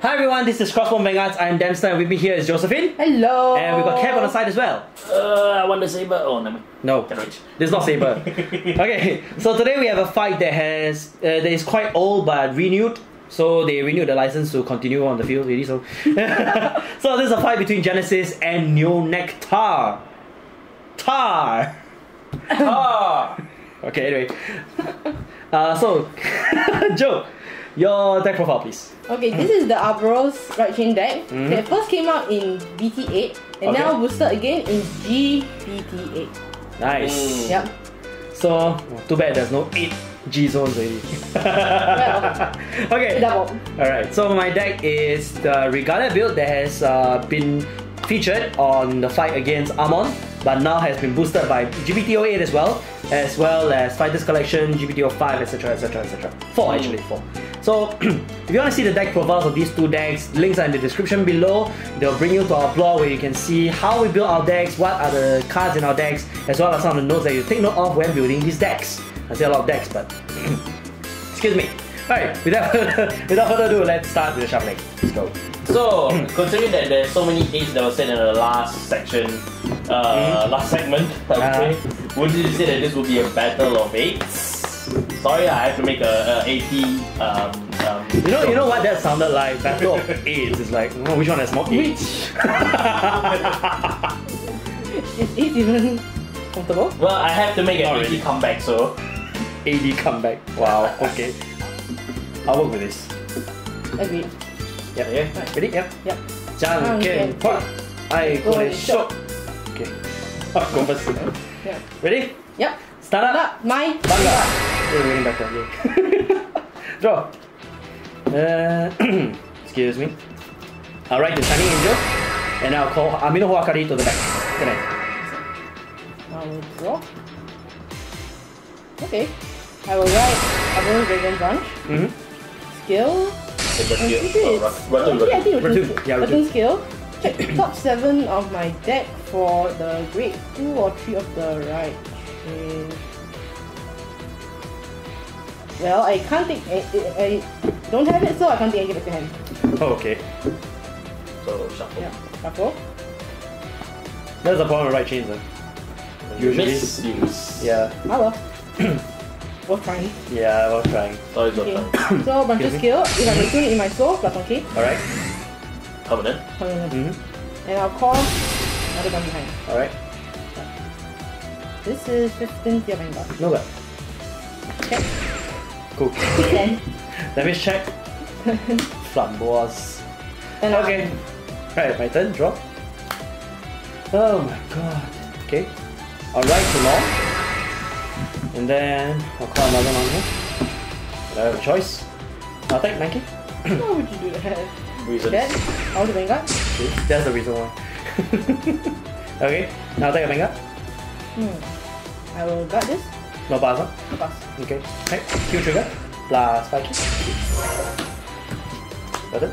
Hi everyone, this is Crossbone Vanguards. I'm Dempster and with me here is Josephine. Hello. And we've got Kev on the side as well. Uh, I want the saber. Oh, never. No, Can reach. this is not Saber. okay, so today we have a fight that has uh, that is quite old but renewed. So they renewed the license to continue on the field really. So, so this is a fight between Genesis and Neo Nectar. Tar. Ah! Okay, anyway. Uh, so, Joe, your deck profile, please. Okay, this is the Arboros right chain deck Mhm. that first came out in BT8 and Okay. now boosted again in GBT8. Nice. Mm. Yep. So, too bad there's no 8 G zones already. Well, okay. double. Alright, so my deck is the Regalia build that has uh, been featured on the fight against Amon, but now has been boosted by GBTO 8 as well, as well as Fighters Collection, GBTO 5, etc. etc. etc. 4 actually, 4. So, if you want to see the deck profiles of these two decks, links are in the description below. They'll bring you to our blog where you can see how we build our decks, what are the cards in our decks, as well as some of the notes that you take note of when building these decks. I say a lot of decks, but excuse me. Alright, without, without further ado, let's start with the shuffling. Let's go. So, considering that there's so many eights that were said in the last section, uh, last segment, would Uh-huh. say, would you say that this would be a battle of eights? Sorry, I have to make a, a 80. Um, um, You know, you know what that sounded like? Battle of AIDS. It's like, oh, which one has more AIDS? Is it even comfortable? Well, I have to make an Not 80 really. comeback, so. AD comeback. Wow. Okay. I'll work with this. Agreed. Yep. Okay. Ready? Yep. Yep. じゃんけんぽん。はい、これしょ。Okay. Ah, go first. Yeah. Ready? Yep. Start up. Up. My. Bangga. We're winning back one. Yay. Draw. Uh, excuse me. I'll write the Shining Angel, and I'll call Amino Huakari to the back. Good night. I will draw. Okay. I will write Arboros Dragon Branch. Skill. It's a I skill. think it's- Ratu, okay, I Ratu. think Return. Return, Yeah, Return return. skill. Check top 7 of my deck for the grade 2 or 3 of the right. chain. Well, I can't take. I, I, I don't have it, so I can't take any back to hand. Oh, okay. So, shuffle. Yeah, shuffle. That's the problem with right chains, then. You Usually- miss, you miss. Yeah, Ah well. Worth trying. yeah, I was trying. Sorry, so Okay. sorry. so, bunch of Excuse me? skill. If I return it in my soul, plus 1k. Alright. Covenant. permanent. Mm-hmm. And I'll call another one behind. Alright. This is 15 tier vanguard. No good. Check. Cool. 10. Let me check. Flamboise. Then Okay. Right, my turn. Draw. Oh my god. Okay. I'll write to long. And then I'll call another one here. I have a choice. I'll take 9k. Why would you do that? Reasons. Then, I'll do vanguard. Okay, That's the reason why. okay. Now I'll take a manga. Hmm. I will guard this. No pass, huh? No pass. Okay. Right. Q trigger. Plus 5k. Got it?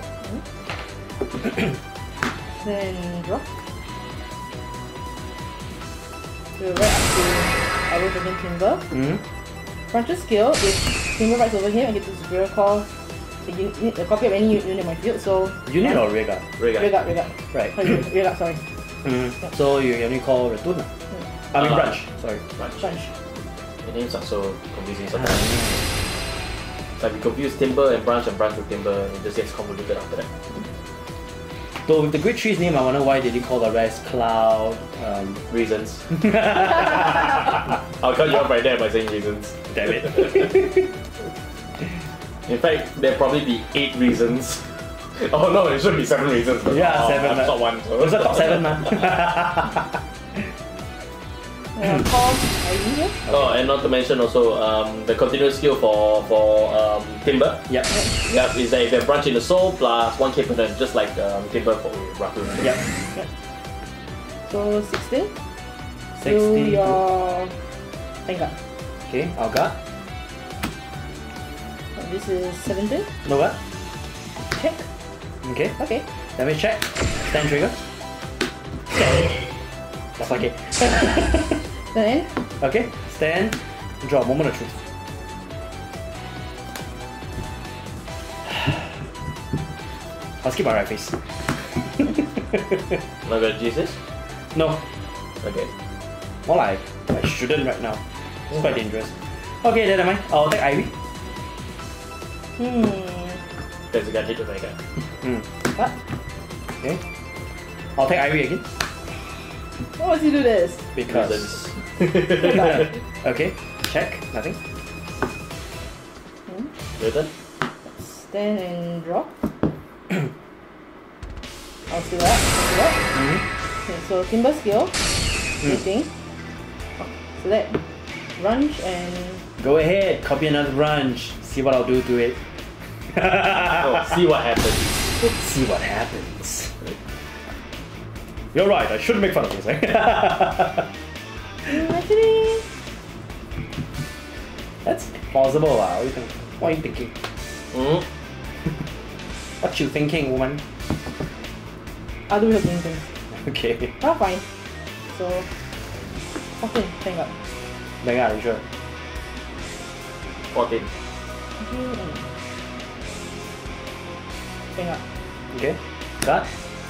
Then draw. So right up to I will begin timber. Mm-hmm. Branch's skill if timber rides over here, I get to superior call a, unit, a copy of any unit in my field. So Unit or Rega? Rega. regard, regard. Right. Sorry, regard, sorry. Mm-hmm. So you only call Return. lah. I mean Uh, branch. Sorry. Branch. Branch. Names are so confusing sometimes. It's like we confuse timber and branch and branch with timber, it just gets convoluted after that. So with the Great Tree's name, I wonder why did he call the rest Cloud? Um, Reasons. I'll cut you off right there by saying reasons. damn it. In fact, there'll probably be eight reasons. Oh no, it should be seven reasons. Yeah, oh, seven, I'm uh, top one. So. What's the top seven, man? And I'll here. Oh, and not to mention also um, the continuous skill for for um, timber. yep. Yeah, is that if you branch in the soul plus one K per turn, just like um, timber for Raccoon. Yep. yep. So 16. 16. To your vanguard. Okay, I'll guard. This is 17. No guard. Check. Okay. Okay. Let me check. Stand trigger. That's okay. Then Okay. Stand. Draw. Moment of truth. Let's keep my right face. Not gonna use this? No, Okay. more like I shouldn't right now. It's quite dangerous. Okay, then never mind. I'll take Ivy. Hmm. There's a guy hit with my. Hmm. What? Okay. I'll take Ivy again Why would you do this? because. Reasons. okay, check. Nothing. Hmm. Your turn? Stand and drop. I'll see that. See that. Mhm. Okay, so Timber skill. Anything. Select. Runge and Go ahead, copy another branch. See what I'll do to it. Oh, see what happens. See what happens. You're right, I shouldn't make fun of this. That's plausible. Uh. What, are you think? what are you thinking? Mm. What you thinking, woman? I'll do the same thing. Okay. Oh fine. So fucking hang up. Bang out, you sure? 14. Hang up. Okay. Got.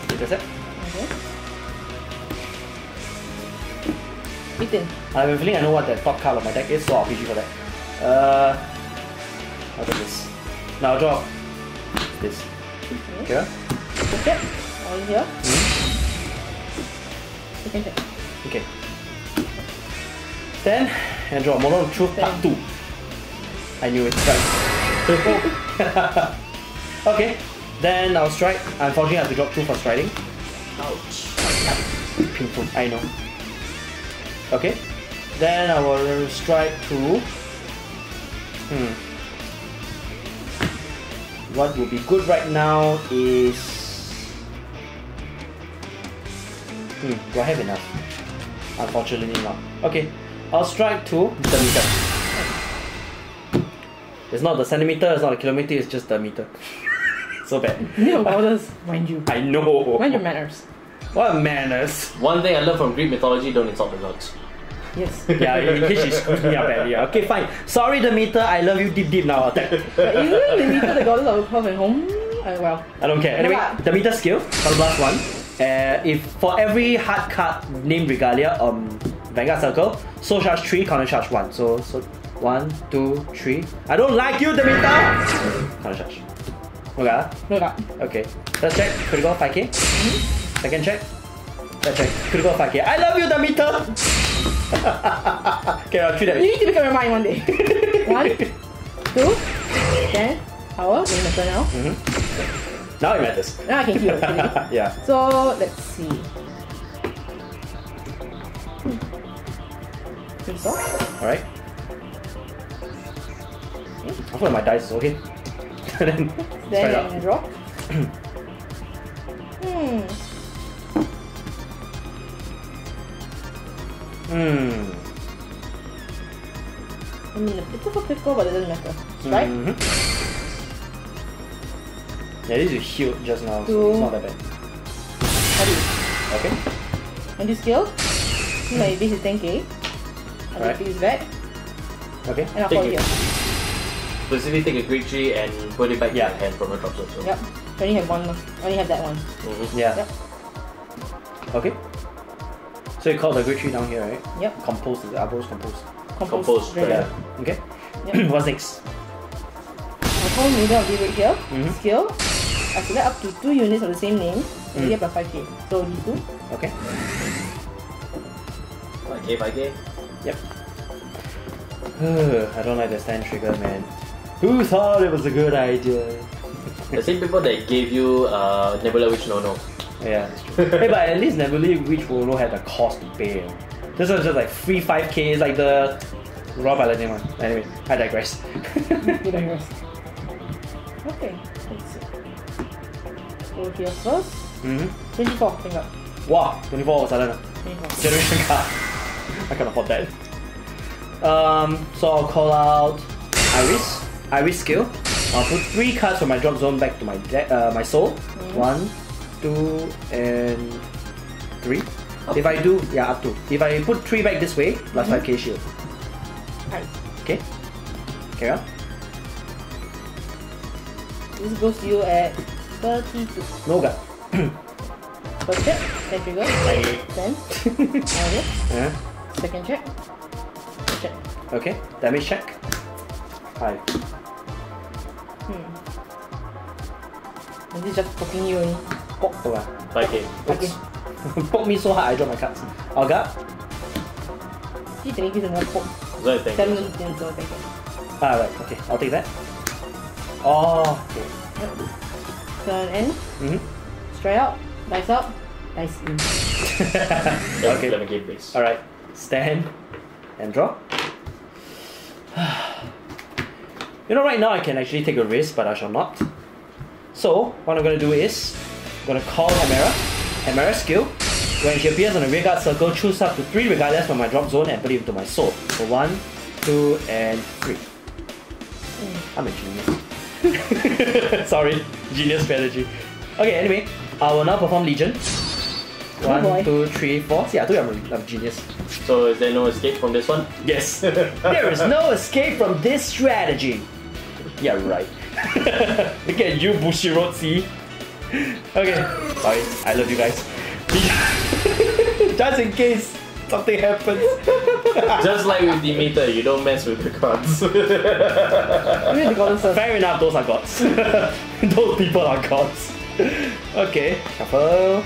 That's it. Okay. Eighteen. I have a feeling I know what the top card of my deck is, so I'll PG for that. Uh, I'll do this. Now I'll draw this. Okay. Okay. Okay. All here. Mhm. Second check. Okay. Then, and draw of Truth Part 2. I knew it. Right. okay. Then I'll strike. Unfortunately, I have to drop 2 for striding. Ouch. Painful, I know. Okay. Then I will strike 2. Hmm. What would be good right now is. Hmm, do I have enough? Unfortunately not. Okay, I'll strike 2 the meter. It's not the centimeter, it's not the kilometer, it's just the meter. so bad. No orders, mind you. I know. Mind your manners. What manners? One thing I learned from Greek mythology don't insult the gods. Yes. Yeah, in case she screwed me up earlier. Okay, fine. Sorry, Demeter. I love you deep, deep now. Attack. but even Demeter the goddess of health and home, uh, well, I don't care. Anyway, Yeah. Demeter skill for the last one. Uh, if for every hard card named Regalia on Vanguard Circle, soul charge three, counter charge one. So so one, two, three. I don't like you, Demeter. Counter charge. Okay. ah. no doubt. Okay. First check, critical 5k. Second check. Third check, critical 5k. I love you, Demeter. Okay, I'll treat You need to become a mind one day. one, two, then power, in the turn now. Mhm. Now it matters. Now I can heal yeah. So let's see. Good stuff. Alright. I thought my dice is okay. then Then up. Hmm. I mean, a bit of a pickle, but it doesn't matter. Strike. Mhm. Yeah, this is healed just now, so Two. it's not that bad. How do you? Okay. And you skill. See my base is 10k. I'll Right. take this back. Okay. And I'll Take fall it. here. Specifically take a great tree and put it back Yeah. in your hand from a drop zone. So. Yep. I only have one. I only have that one. Mhm. Yeah. Yep. Okay. So you call the great tree down here, right? Yep. Compose is Arbos compose. Compose. Compose, dragon. Yeah. Okay. Yep. What's next? I'll call middle of the right here. Mhm. Skill. I select up to two units of the same name. And Mm. you get plus 5k. So these two. Okay. Like game by game. Yep. I don't like the stand trigger, man. Who thought it was a good idea? The same people that gave you uh, Nebula Witch No No. Yeah, hey, but at least Nebula Witch will know have the cost to pay. eh. This was just like free 5k, it's like the Royal Paladin one. Anyway, I digress. You digress. Okay. Let's see. Go here first. mm-hmm. 24. Finger. Wow, 24 all of a sudden. ah. 24. Generation card. I can afford that. Um, so I'll call out Iris. Iris skill. I'll put three cards from my drop zone back to my deck, uh, my soul. One, two, and three. Up if I do, yeah, up to. If I put three back this way, plus 5k shield. Alright. Okay? Carry on. This goes to you at 32. No gut. First check, can trigger. Then, okay. Uh, Second check. Check. okay, damage check. Five. Hmm. Is this just poking you only? Poke lah. Okay. Poke. poke me so hard I drop my cards. I'll go. You Ah. Okay, I'll take that. Oh, okay. Yep. Turn in. Mm-hmm. Straight out. Dice up. Dice in. okay. Let me give this. All right. Stand and draw. you know, right now I can actually take a risk, but I shall not. So, what I'm going to do is gonna call Hamera. Hamera skill. When she appears on the rearguard circle, choose up to three regardless from my drop zone and put it into my soul. So one, two, and three. Mm. I'm a genius. Sorry, genius strategy. Okay, anyway, I will now perform Legion. Oh, one, boy. two, three, four. See, I told you I'm a, I'm a genius. So is there no escape from this one? Yes. there is no escape from this strategy. Yeah, right. Look at you, Bushiroad, see? Okay. Sorry, I love you guys. Just in case something happens. Just like with Demeter, you don't mess with the cards. Maybe the goddess first. Fair enough, those are gods. those people are gods. Okay, shuffle.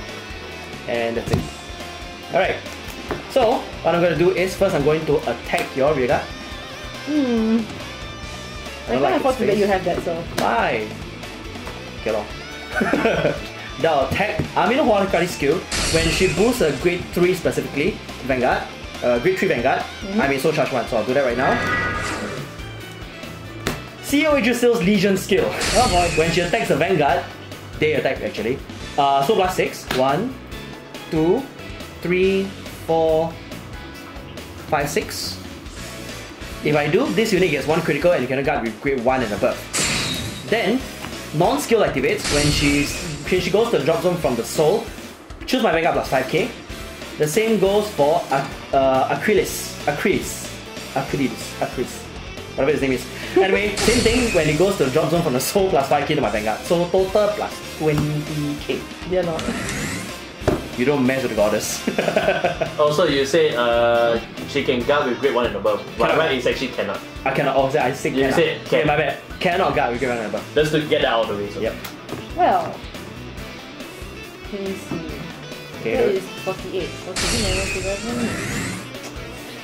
And that's it. Alright. So, what I'm going to do is first I'm going to attack your rearguard. Hmm. I don't can't like afford its to let you have that, so. Why? Get lor. the attack Amino Huanakari skill, when she boosts a grade 3 specifically, Vanguard, uh, grade 3 Vanguard, I mean, so charge 1, so I'll do that right now. CEO Yggdrasil's Legion skill. Oh boy. When she attacks the Vanguard, they attack actually. Uh, so plus 6. 1, 2, 3, 4, 5, 6. If I do, this unit gets 1 critical and you can guard with grade 1 and above. Then, non-skill activates when she's when she goes to the drop zone from the soul. Choose my Vanguard plus 5k. The same goes for uh. Acrylis. Acrylis. Acrylis. Whatever his name is. Anyway, same thing when it goes to the drop zone from the soul plus 5k to my Vanguard. So total plus 20k. They're not. You don't mess with the goddess. also, you say uh, she can guard with grade 1 and above, but right is actually cannot. I cannot. Oh, I say You cannot. said Okay, my bad. Cannot guard with grade 1 and above. Just to get that out of the way. So. Yep. Well. Let me see. Okay. That good. is 48. 48 minus 11.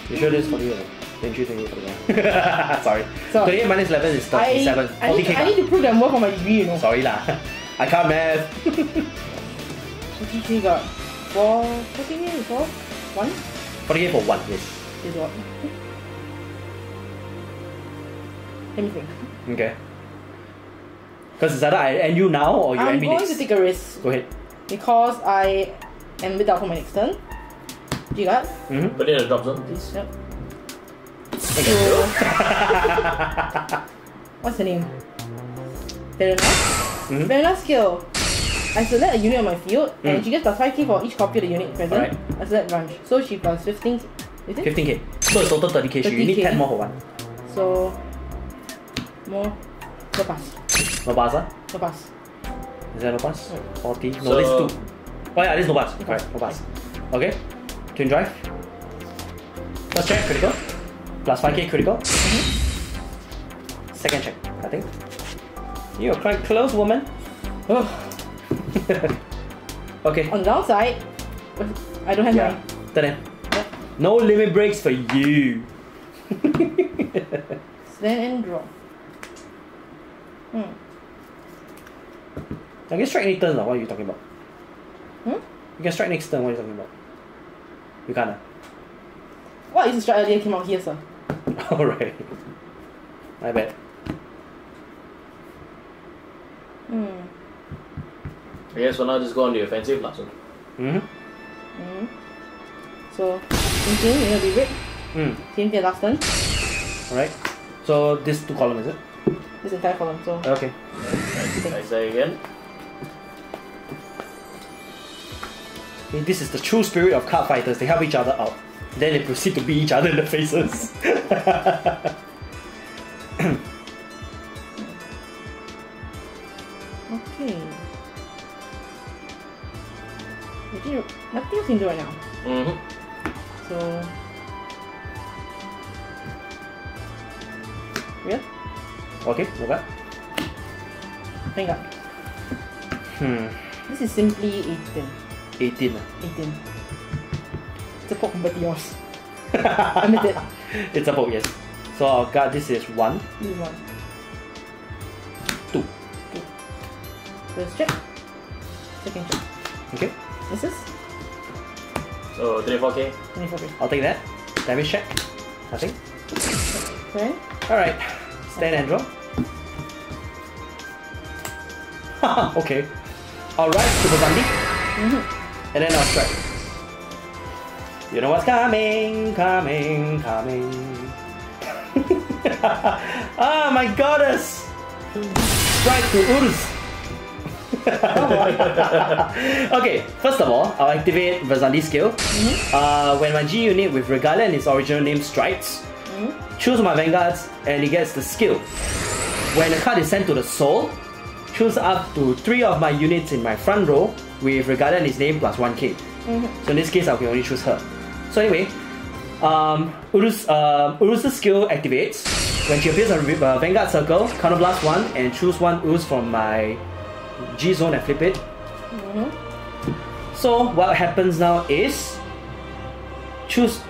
You sure this is 48? 23, 28, 49. Sorry. So- 28 minus 11 is 37. I, I, need, 40k. I need to prove that I'm worth for my degree, you know. Sorry lah. I can't math. 43 got 4. 48 is 4? 1 40k for 1, yes. is what? Let me think. Okay. Because it's either I end you now or you I'm end me going to take a risk Go ahead. because I am without for my next turn. Do You got? Mm-hmm. Put it in the drop zone. Please, yep. Okay. So, what's her name? Verena? Mhm. Verena skill. I select a unit on my field and Mm. she gets plus 5k for each copy of the unit present. Alright. I select branch. So she plus 15. Is it? 15k. So it's total 30k. So you need 30K. 10 more for one. So, more. No pass. No pass, ah? No pass. Is that no pass? Mm. 40. No, So- this is 2. Oh yeah, this is no pass. No Correct, pass. no pass. Okay. Twin drive. First check, critical. Plus 5k critical. Second check, I think. You're quite close, woman. Oh. Okay. On the downside, I don't have Yeah. my. Turn in. Yep. No limit breaks for you. Stand and draw. Hmm. I can strike any turn, what are you talking about? Hmm? You can strike next turn, what are you talking about? You can't. ah? What is the strat earlier came out here, sir? Alright. My bad. Hmm. I guess for now, just go on the offensive lah. So. Mm-hmm. Hmm. So, thinking, you know, be red. Mm. Team here last turn. Alright. So this two column is it? This entire column. So, Okay. I say again. Okay, This is the true spirit of card fighters. They help each other out. Then they proceed to beat each other in the faces. can do right now. Mm-hmm. So. Yeah, Okay, no bad. Vanguard. Hmm. This is simply 18. 18. ah. 18. It's a poke compared to yours. Admit it. It's a poke, yes. So our guard, this is 1, This is one. 2. First check. Second check. Okay, Misses. So 24k. 24 k. I'll take that. Damage check. Nothing. Okay. Alright. Stand and draw. okay. Alright, Super Bundy. And then I'll strike. You know what's coming, coming, coming. ah, my goddess! Strike to Urus! okay, first of all, I'll activate Verdandi's skill. Uh, when my G unit with Regalia and its original name strikes, choose my vanguards and it gets the skill. When a card is sent to the soul, choose up to three of my units in my front row with Regalia and its name plus 1k. So in this case, I can only choose her. So anyway, um, Urus, uh, Urus' skill activates. When she appears on uh, Vanguard circle, counterblast one and choose one Urus from my G zone and flip it. So what happens now is choose.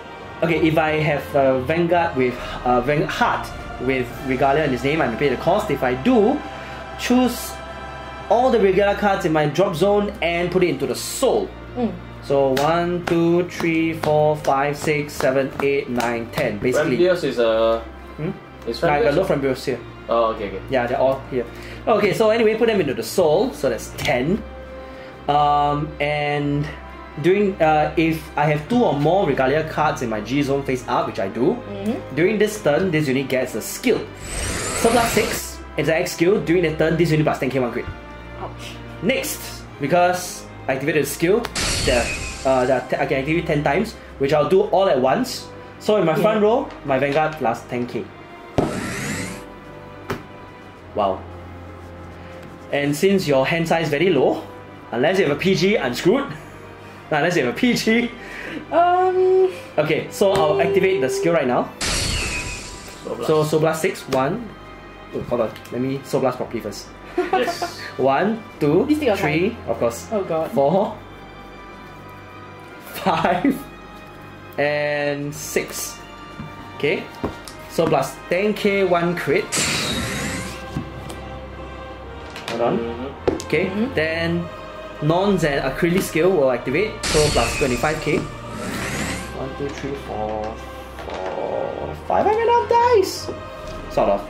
Okay, if I have uh, Vanguard with uh, Vang- Heart with Regalia in his name, I pay the cost. If I do, choose all the Regalia cards in my drop zone and put it into the Soul. So one, two, three, four, five, six, seven, eight, nine, ten. Basically, Rambios is a. Hmm? Is I got Rambios? no from Bios here. Oh, okay, okay. Yeah, they're all here. Okay, so anyway, put them into the soul. So that's ten. Um, and during uh, if I have two or more Regalia cards in my G zone face up, which I do, during this turn, this unit gets a skill. So six. It's an X skill. During the turn, this unit plus 10k one crit. Ouch. Next, because I activated the skill, that uh, I can activate 10 times, which I'll do all at once. So in my front row, my Vanguard plus 10k. Wow. And since your hand size very low, unless you have a PG, I'm screwed. unless you have a PG. Um. Okay, so I'll activate the skill right now. So, So Soul Blast 6, 1. Oh, hold on, let me Soul Blast properly first. yes. One, two, Please take your three, of course. Oh god. four, five, and six. Okay, so plus 10k, one crit. Hold on. Okay, then Nons and acrylic skill will activate, so plus 25k. One, two, three, four, four, five. I ran out of dice! Sort of.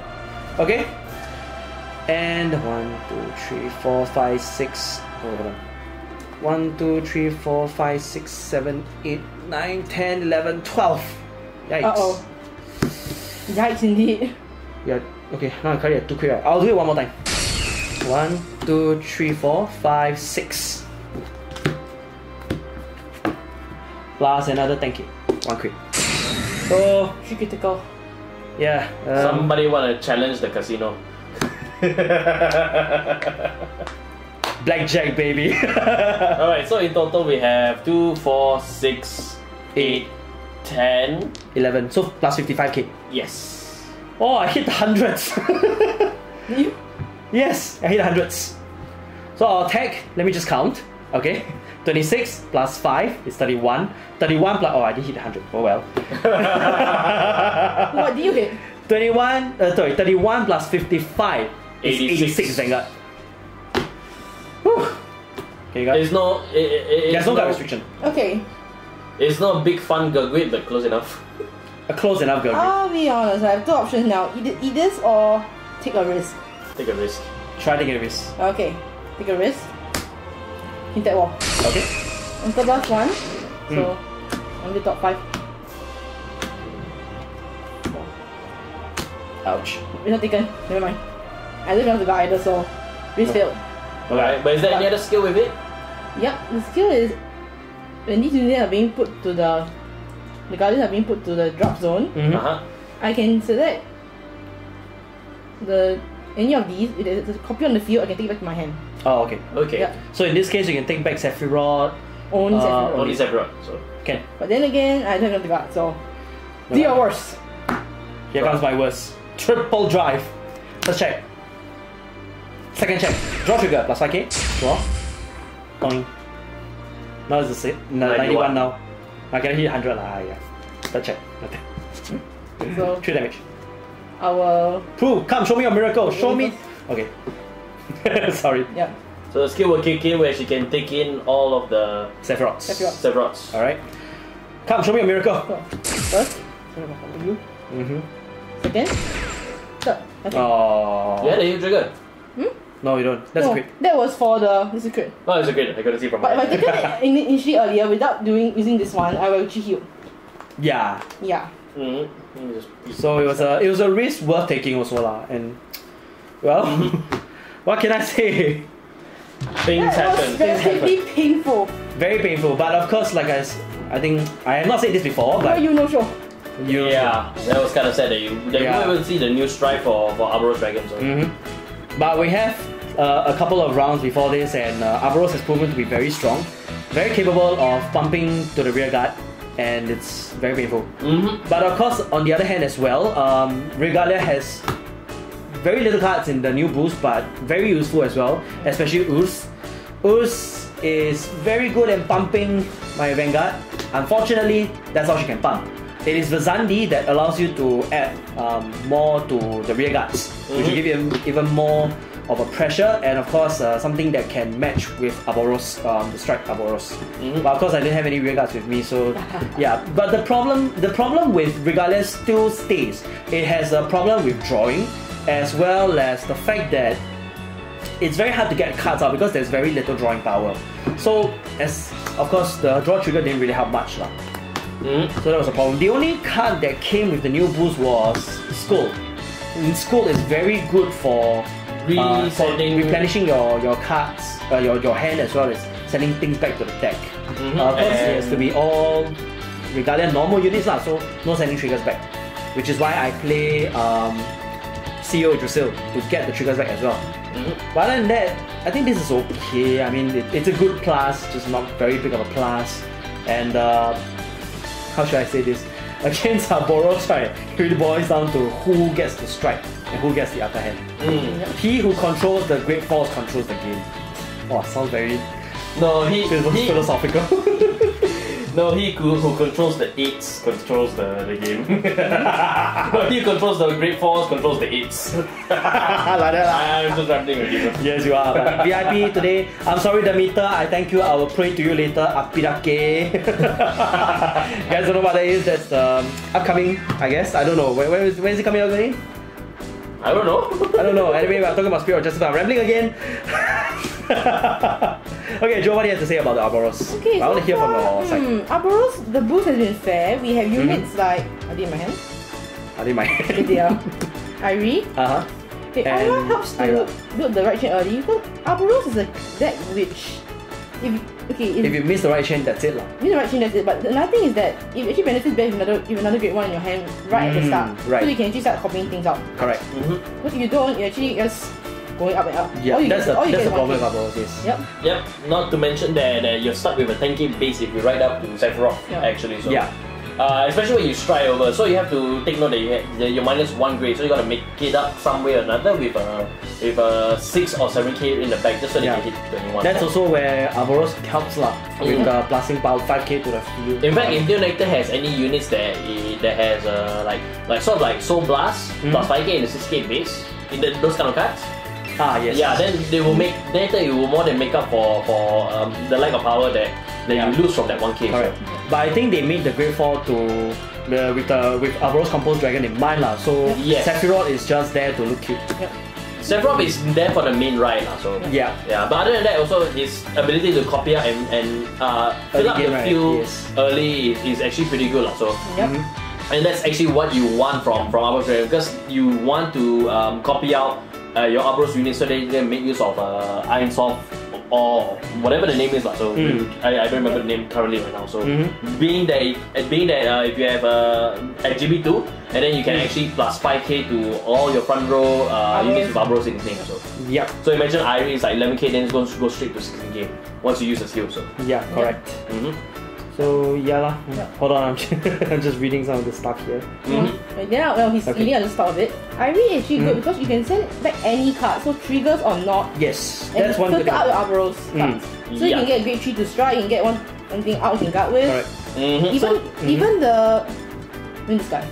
Okay. And one, two, three, four, five, six. oh, Hold on. One, two, three, four, five, six, seven, eight, nine, ten, eleven, twelve. Yikes. Uh oh. Yikes indeed. Yeah, okay, now I carry it too quick. I'll do it one more time. One, two, three, four, five, six. Plus another 10k. One quick. So, Three critical. yeah. Um, Somebody want to challenge the casino. blackjack, baby. Alright, so in total we have 2, 4, 6, 8, 10. 11. So, plus 55k. Yes. Oh, I hit the hundreds. You? Yes, I hit the hundreds. So, I'll attack. Let me just count. Okay. 26 plus 5 is 31. 31 plus. Oh, I didn't hit the 100. Oh well. What do you hit? 21, uh, sorry, 31 plus 55 is 86. 86 Vanguard. Whew. Okay, guys. It's no. It, it, There's no guard restriction. Okay. It's not a big fun Gurguit, but close enough. A close enough girl. I'll be honest, I have two options now. Either eat this or take a risk. Take a risk. Try taking a risk. Okay. Take a risk. Hit that wall. Okay. Enter plus one. So on the top five. Four. Ouch. It's not taken. Never mind. I didn't have to go either, so risk failed. Alright, but is there any other skill with it? Yep, the skill is when these units are being put to the the guardians are being put to the drop zone, Mhm. Uh huh. I can select the any of these. If there's a copy on the field, I can take it back to my hand. Oh, okay. Okay. Yep. So in this case, you can take back Sephiroth, Only Uh, Sephiroth. Only Sephiroth. So Can. But then again, I don't have the card, so do your worst. Here comes my worst. Triple drive. Let's check. Second check. Draw trigger plus 5k. Draw. Boing. Now it's the same. No, 91 91. now. I can hit 100 lah. Yeah. Third check. Nothing. So 3 damage. Our Prove. Come, show me your miracle. Show me. Okay. Sorry. yeah. so the skill will kick in where she can take in all of the Sephiroth. Sephiroth. Sephiroths. Alright. Come, show me your miracle. First, you. Mm-hmm. Second, third. Okay. Oh. Yeah, the hit trigger. No, you don't. That's no, a crit. that was for the this is crit. Oh, it's a great. I gotta see from But if I my. take it in- initially earlier without doing using this one, I will actually heal. Yeah. Yeah. Mm-hmm. So it was a it was a risk worth taking also lah. And well, what can I say? Things That was happen. Things happen. very painful. Very painful, but of course, like i think I have not said this before, But but you know, sure. you Yeah, that was kind of sad that you that Yeah. you won't even see the new stripe for for Arboros Dragons. So. hmm But we have uh, a couple of rounds before this, and uh, Arboros has proven to be very strong, very capable of pumping to the rear guard, and it's very painful. Mm-hmm. But of course, on the other hand as well, um, Regalia has very little cards in the new boost, but very useful as well, especially Urs. Urs is very good at pumping my Vanguard. Unfortunately, that's all she can pump. It is the Zandi that allows you to add um, more to the rear guards, which will give you even more of a pressure, and of course uh, something that can match with Arboros, um, the Strike Arboros. But of course, I didn't have any rear guards with me, so yeah. But the problem, the problem with Regalia still stays. It has a problem with drawing, as well as the fact that it's very hard to get cards out because there's very little drawing power. So as of course the draw trigger didn't really help much lah. Mm-hmm. So that was a problem. The only card that came with the new boost was Skuld. And Skuld is very good for, uh, replenishing your, your cards, uh, your, your hand as well as sending things back to the deck. Mhm. Uh, of course, it has to be all Regalia normal units lah, so no sending triggers back. Which is why I play um, CEO Yggdrasil to get the triggers back as well. Mhm. But other than that, I think this is okay. I mean, it, it's a good plus, just not very big of a plus. And uh, how should I say this? Against Boros, right, it really boils down to who gets the strike and who gets the upper hand. Mm. He who controls the Great Falls controls the game. Oh, sounds very No, he, he philosophical. no he who, who controls the eights controls the, the game. no, he controls the great force controls the eights. like that lah. I'm just rambling already. bro. Yes, you are. But VIP today, I'm sorry, Demeter. I thank you. I will pray to you later. Apirake. you guys don't know what that is? That's um, upcoming, I guess. I don't know. When, when, is, when is it coming out again? I don't know. I don't know. Anyway, we're talking about Spirit of Justice. I'm rambling again. okay, Joe, what do you have to say about the Arboros? Okay, I want to hear from your side. hmm, Arboros, the boost has been fair. We have Mm-hmm. units like, are they in my hand? I think my. Okay, they are. Irie. uh huh. Okay, And Ira helps to Ira. build the right chain early. Because Arboros is a deck which, if okay, if, If you miss the right chain, that's it, lah. you the right chain, that's it. But another thing is that it actually benefits better with another, with another great one in your hand right at the Mm, start. right. So you can actually start copying things out. Correct. Mhm. Because if you don't, you're actually just going up and up. Yeah, you that's get, the that's the problem with hit. Arboros. Yes. Yep. Yep. Not to mention that, that you're stuck with a 10k base if you ride up to Sephiroth. Yeah. Actually, so Yeah. Uh, especially when you stride over, so you have to take note that, you ha- that you're minus one grade, so you gotta make it up some way or another with a with a six or seven k in the back, just so they Yeah. can hit twenty one. That's also where Arboros helps lah with Mhm. the plusing power 5k to the field. In fact, if Deonator has any units that i- that has uh, like like sort of like Soul Blast Mhm. plus 5k and the 6k base, in the, those kind of cards, ah yes. yeah, then they will make later it will more than make up for for um, the lack of power that that Yeah. you lose from that 1k. Correct. But I think they made the Great Fall to the with the with Arboros Composed Dragon in mind lah. So Yes. Sephiroth is just there to look cute. Yep. Sephiroth is there for the main ride, lah, so Yeah. Yeah, but other than that, also his ability to copy out and, and uh, fill up game, the right? field Yes. early is, is actually pretty good. lah. So, Yep. Mhm. and that's actually what you want from from Arboros Dragon because you want to um, copy out uh, your Arboros unit so that you can make use of uh, Iron Soft or whatever the name is lah. So Mm. I, I don't remember the name currently right now. So Mhm. being that uh, being that uh, if you have a uh, GB two and then you can Mm. actually plus five K to all your front row uh, units with Arboros in his name. So Yep. so imagine Irie is like 11K then it's going to go straight to 16K once you use the skill. So Yeah, correct. mm-hmm. So yeah lah. Yeah. Hold on, I'm just, I'm just reading some of the stuff here. Mm-hmm. Right, then well, he's Okay. eating at the start of it. I really actually Mm. good because you can send back any card, so triggers or not, Yes, and that's one good filter thing. out your Arboros Mm. cards. So you can get grade three to strike, you can get one something out you can guard with. Correct. Mm-hmm. Even mm-hmm. even the in this guy,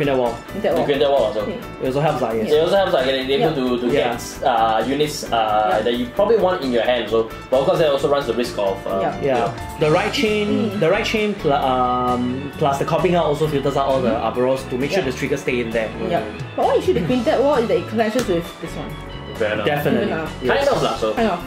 Queen Wall. in that the one. Wall also. Okay. It also helps like yes. It also helps like getting able Yeah. to, to Yeah. get uh, units uh, Yeah. that you probably want in your hand. So, but of course, that also runs the risk of uh, Yeah. Yeah, the right chain, Mm. the right chain pl- um, plus the copying out also filters out all the Arboros to make sure Yeah. the triggers stay in there. Yeah. But what you should the quintet wall is that it clashes with this one. Definitely. Even, uh, Kind of lah. So Kind of.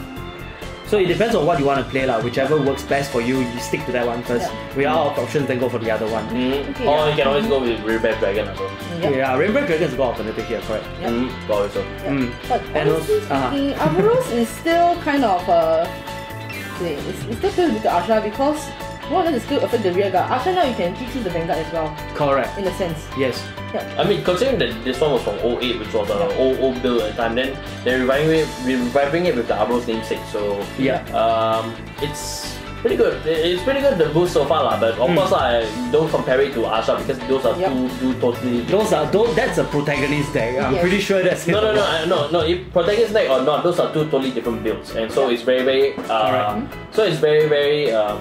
So it depends on what you want to play lah. Whichever works best for you, you stick to that one first. Yeah. We are out of options, then go for the other one. Mm. Okay, or yeah. you can always go with Rebel Dragon also. Yep. Yeah, Rainbow Dragon is a good alternative here, correct? Yeah. Mm. But also. Yeah. Mm. But And honestly also- uh-huh. speaking, is still kind of uh, it's, it's still close with the Ahsha because one of them is still affect the rear guard. Ahsha now you can actually choose the vanguard as well, Correct. in a sense. Yes. Yeah. I mean, considering that this one was from 08, which was a Yeah. old, old build at the time, then they're reviving it, reviving it with the Arboros namesake. So Yeah. um, it's pretty good. It's pretty good the boost so far, lah. But of Mm. course, I don't compare it to Ahsha because those are Yep. two, two totally. Those are those, that's a protagonist deck. I'm Yes. pretty sure that's No, no, no, I- no, no. If protagonist deck or not, those are two totally different builds, and so Yeah. it's very, very. Uh, Correct. So it's very, very um,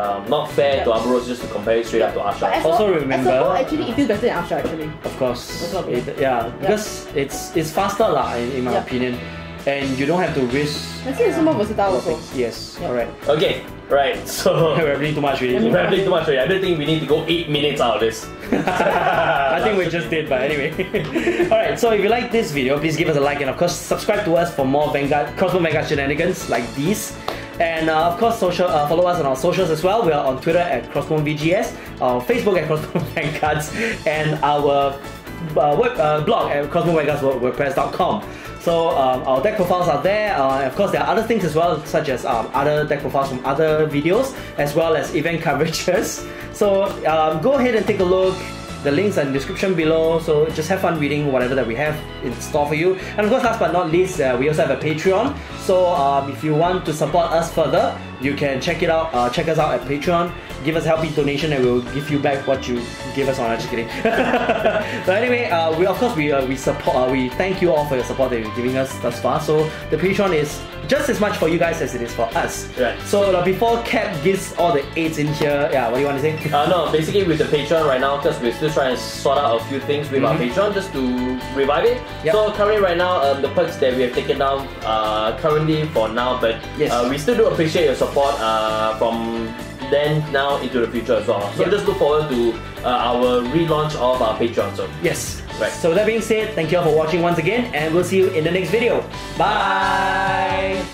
um, not fair Yeah. to Arboros just to compare it straight up to But Ahsha. as Also well, remember- as actually, it feels better than Ahsha actually. Of course. It, bad. yeah, because it's it's faster lah in, in my Yeah. opinion, and you don't have to risk. I think it's more versatile a lot of also. Yes, Yeah. correct. Okay, right. So We're reading too much really. we're having too much already. I don't think we need to go eight minutes out of this. I think we just did, but anyway. Alright, so if you like this video, please give us a like and of course subscribe to us for more Vanguard Crossbone Vanguard shenanigans like these. And uh, of course, social uh, follow us on our socials as well. We are on Twitter at Crossbone VGS, our Facebook at Crossbone Vanguards, and our uh, web, uh, blog at crossbonevanguards.wordpress.com. So um, our deck profiles are there. Uh, of course, there are other things as well, such as um, other deck profiles from other videos, as well as event coverages. So um, go ahead and take a look. The links are in the description below, so just have fun reading whatever that we have in store for you. And of course, last but not least, uh, we also have a Patreon. So um, if you want to support us further, you can check it out. Uh, check us out at Patreon. Give us a healthy donation, and we'll give you back what you give us on. I'm just kidding. but anyway, uh, we of course we uh, we support. Uh, we thank you all for your support that you're giving us thus far. So the Patreon is just as much for you guys as it is for us. Right. So uh, before Cap gives all the aids in here, yeah, what do you want to say? Uh, no, basically with the Patreon right now, because we're still trying to sort out a few things with our Mhm. Patreon just to revive it. Yep. So currently right now, um, the perks that we have taken down uh, currently for now, but Yes. uh, we still do appreciate your support uh, from then now into the future as well. So just look forward to uh, our relaunch of our Patreon. So Yes. Right. So that being said, thank you all for watching once again, and we'll see you in the next video. Bye.